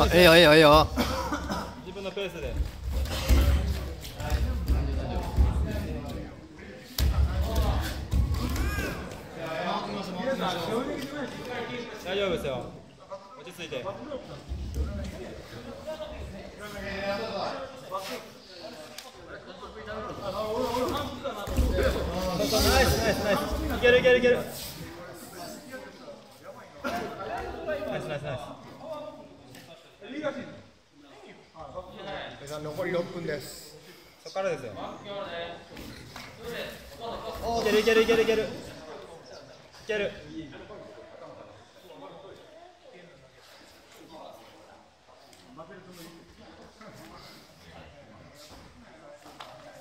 あ、ええよええよえのペースで。大丈夫ですよ。落ち着いて。ナイスナイスナイス。いけるいけるいける。ナイスナイスナイス。残り6分です。そこからです。よいけるいけるいけるいける。いける。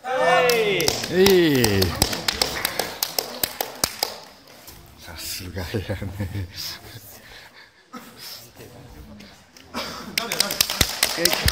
はい。えいさすがやね